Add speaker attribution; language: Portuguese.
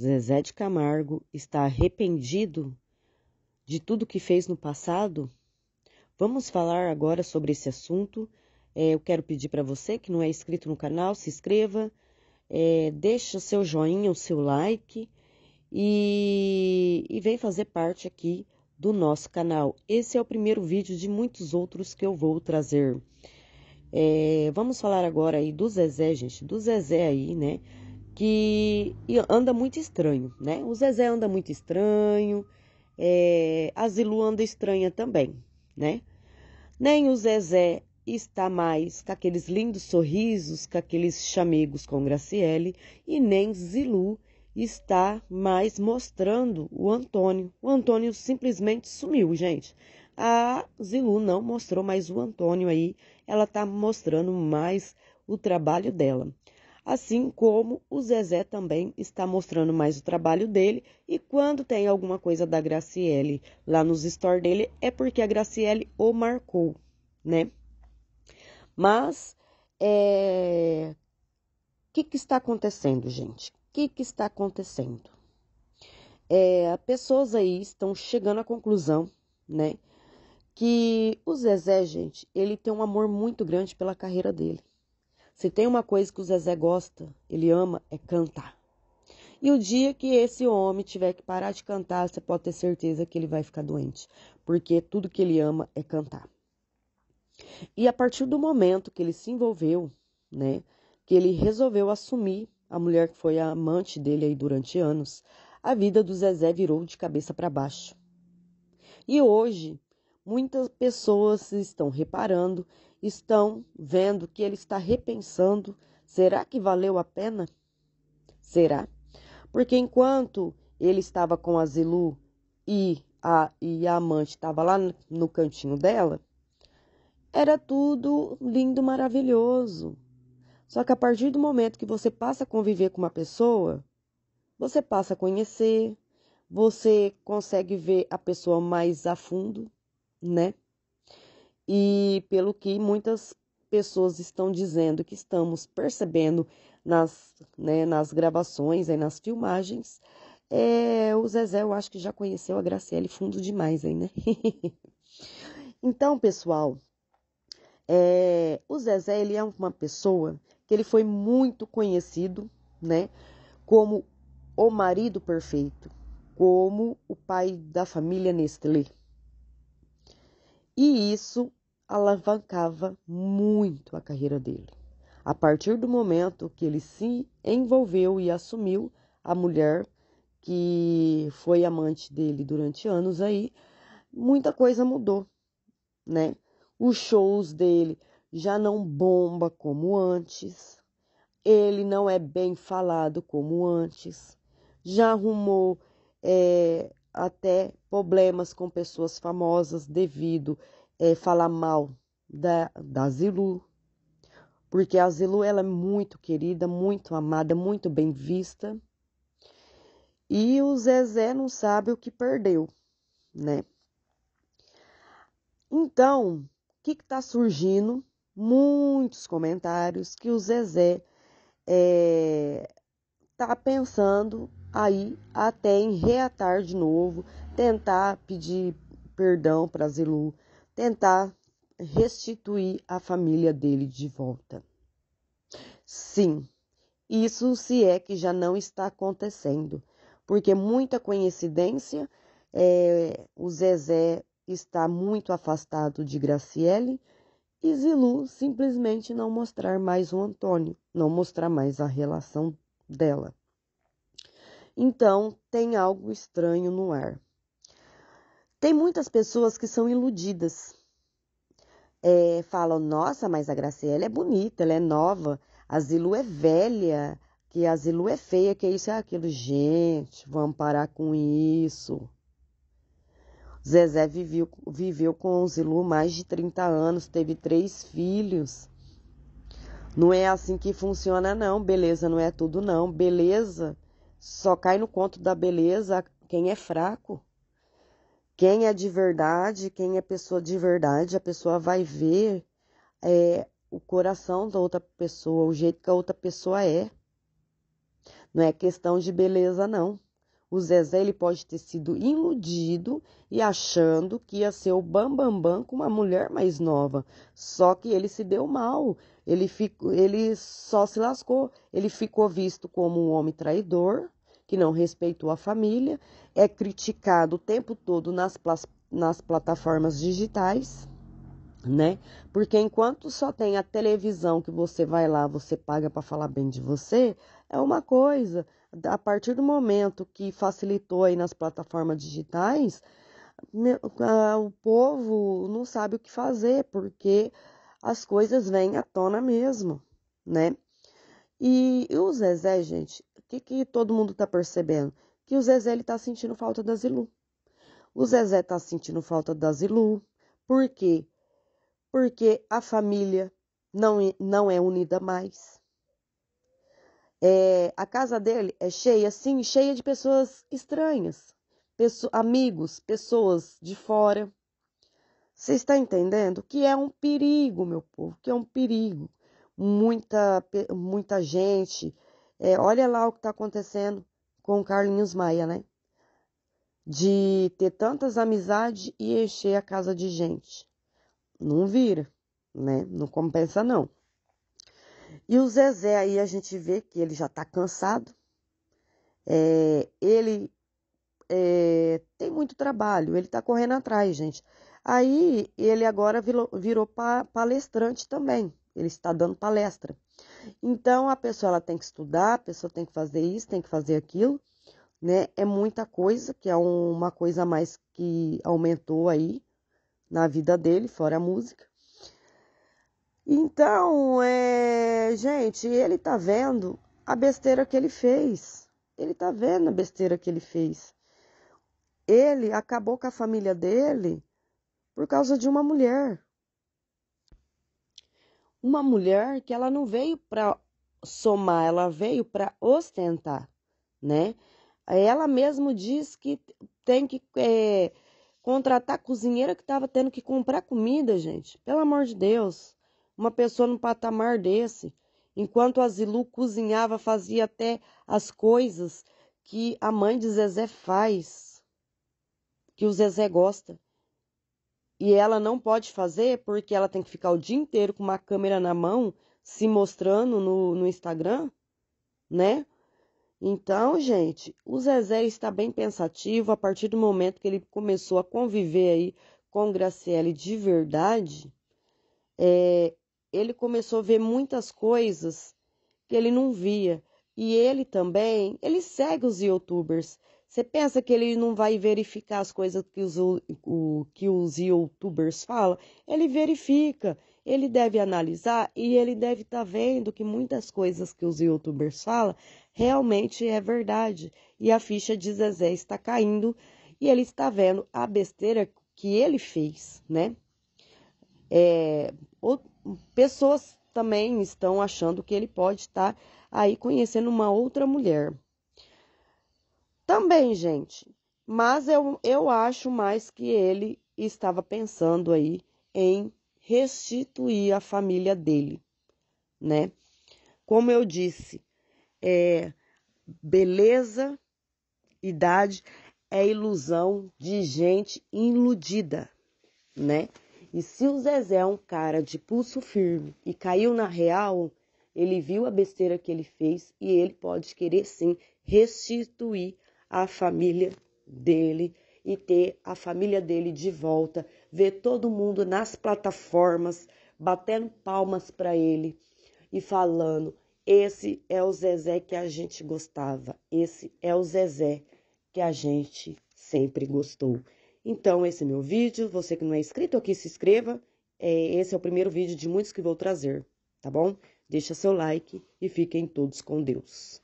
Speaker 1: Zezé de Camargo está arrependido de tudo que fez no passado? Vamos falar agora sobre esse assunto. É, eu quero pedir para você que não é inscrito no canal, se inscreva, é, deixa seu joinha, o seu like e, e vem fazer parte aqui do nosso canal. Esse é o primeiro vídeo de muitos outros que eu vou trazer. É, vamos falar agora aí do Zezé, gente, do Zezé aí, né? Que anda muito estranho, né? O Zezé anda muito estranho, é, a Zilu anda estranha também, né? Nem o Zezé está mais com aqueles lindos sorrisos, com aqueles chamegos com Graciele, e nem Zilu está mais mostrando o Antônio. O Antônio simplesmente sumiu, gente. A Zilu não mostrou mais o Antônio aí, ela está mostrando mais o trabalho dela. Assim como o Zezé também está mostrando mais o trabalho dele, e quando tem alguma coisa da Graciele lá nos stories dele, é porque a Graciele o marcou, né? Mas, é... o que, que está acontecendo, gente? que, que está acontecendo? É, pessoas aí estão chegando à conclusão, né? Que o Zezé, gente, ele tem um amor muito grande pela carreira dele. Se tem uma coisa que o Zezé gosta, ele ama, é cantar. E o dia que esse homem tiver que parar de cantar, você pode ter certeza que ele vai ficar doente, porque tudo que ele ama é cantar. E a partir do momento que ele se envolveu, né, que ele resolveu assumir a mulher que foi a amante dele aí durante anos, a vida do Zezé virou de cabeça para baixo. E hoje, muitas pessoas estão reparando, estão vendo que ele está repensando: será que valeu a pena? Será? Porque enquanto ele estava com a Zilu e a, e a amante estava lá no cantinho dela, era tudo lindo, maravilhoso. Só que a partir do momento que você passa a conviver com uma pessoa, você passa a conhecer, você consegue ver a pessoa mais a fundo, né? E pelo que muitas pessoas estão dizendo que estamos percebendo nas, né, nas gravações e nas filmagens, é, o Zezé eu acho que já conheceu a Graciele fundo demais aí, né? então, pessoal, é, o Zezé ele é uma pessoa que ele foi muito conhecido, né, como o marido perfeito, como o pai da família Nestlé. E isso alavancava muito a carreira dele. A partir do momento que ele se envolveu e assumiu a mulher que foi amante dele durante anos aí, muita coisa mudou, né? Os shows dele já não bomba como antes, ele não é bem falado como antes, já arrumou é, até problemas com pessoas famosas devido é, falar mal da, da Zilu, porque a Zilu ela é muito querida, muito amada, muito bem vista. E o Zezé não sabe o que perdeu, né? Então, o que está surgindo muitos comentários que o Zezé é, tá pensando aí até em reatar de novo, tentar pedir perdão para Zilu, tentar restituir a família dele de volta. Sim, isso se é que já não está acontecendo, porque muita coincidência, é, o Zezé está muito afastado de Graciele e Zilu simplesmente não mostrar mais o Antônio, não mostrar mais a relação dela. Então, tem algo estranho no ar. Tem muitas pessoas que são iludidas. É, falam, nossa, mas a Graciela é bonita, ela é nova, a Zilu é velha, que a Zilu é feia, que isso e aquilo. Gente, vamos parar com isso. Zezé viveu, viveu com o Zilu mais de 30 anos, teve três filhos. Não é assim que funciona, não. Beleza não é tudo, não. Beleza só cai no conto da beleza quem é fraco. Quem é de verdade, quem é pessoa de verdade, a pessoa vai ver é, o coração da outra pessoa, o jeito que a outra pessoa é. Não é questão de beleza, não. O Zezé ele pode ter sido iludido e achando que ia ser o bambambam bam, bam com uma mulher mais nova. Só que ele se deu mal. Ele, ficou, ele só se lascou. Ele ficou visto como um homem traidor, que não respeitou a família, é criticado o tempo todo nas, nas plataformas digitais, né? Porque enquanto só tem a televisão que você vai lá, você paga para falar bem de você, é uma coisa a partir do momento que facilitou aí nas plataformas digitais, o povo não sabe o que fazer, porque as coisas vêm à tona mesmo, né? E, o Zezé, gente, que, que todo mundo tá percebendo? Que o Zezé ele tá sentindo falta da Zilu. O Zezé tá sentindo falta da Zilu. Por quê? Porque a família não, não é unida mais. É, a casa dele é cheia, sim, cheia de pessoas estranhas, amigos, pessoas de fora. Você está entendendo que é um perigo, meu povo, que é um perigo. Muita, muita gente. É, olha lá o que está acontecendo com o Carlinhos Maia, né? De ter tantas amizades e encher a casa de gente. Não vira, né? Não compensa, não. E o Zezé aí a gente vê que ele já está cansado. É, ele é, tem muito trabalho, ele está correndo atrás, gente. Aí ele agora virou, virou palestrante também. Ele está dando palestra. Então a pessoa ela tem que estudar, a pessoa tem que fazer isso, tem que fazer aquilo, né? É muita coisa, que é uma coisa a mais que aumentou aí na vida dele, fora a música. Então, é, gente, ele tá vendo a besteira que ele fez. Ele tá vendo a besteira que ele fez. Ele acabou com a família dele por causa de uma mulher. Uma mulher que ela não veio para somar, ela veio para ostentar, né? Ela mesmo diz que tem que é, contratar cozinheira que estava tendo que comprar comida, gente. Pelo amor de Deus uma pessoa num patamar desse, enquanto a Zilu cozinhava, fazia até as coisas que a mãe de Zezé faz, que o Zezé gosta. E ela não pode fazer porque ela tem que ficar o dia inteiro com uma câmera na mão, se mostrando no, no Instagram, né? Então, gente, o Zezé está bem pensativo a partir do momento que ele começou a conviver aí com Graciele de verdade. É, ele começou a ver muitas coisas que ele não via. E ele também, ele segue os youtubers. Você pensa que ele não vai verificar as coisas que os, o, que os youtubers falam? Ele verifica, ele deve analisar e ele deve estar tá vendo que muitas coisas que os youtubers falam realmente é verdade. E a ficha de Zezé está caindo e ele está vendo a besteira que ele fez, né? É, pessoas também estão achando que ele pode estar aí conhecendo uma outra mulher. Também, gente, mas eu, eu acho mais que ele estava pensando aí em restituir a família dele, né? Como eu disse, é, beleza, idade é ilusão de gente iludida, né? E se o Zezé é um cara de pulso firme e caiu na real, ele viu a besteira que ele fez e ele pode querer sim restituir a família dele e ter a família dele de volta, ver todo mundo nas plataformas batendo palmas para ele e falando: esse é o Zezé que a gente gostava, esse é o Zezé que a gente sempre gostou. Então, esse é meu vídeo. Você que não é inscrito aqui, se inscreva. É, esse é o primeiro vídeo de muitos que vou trazer, tá bom? Deixa seu like e fiquem todos com Deus.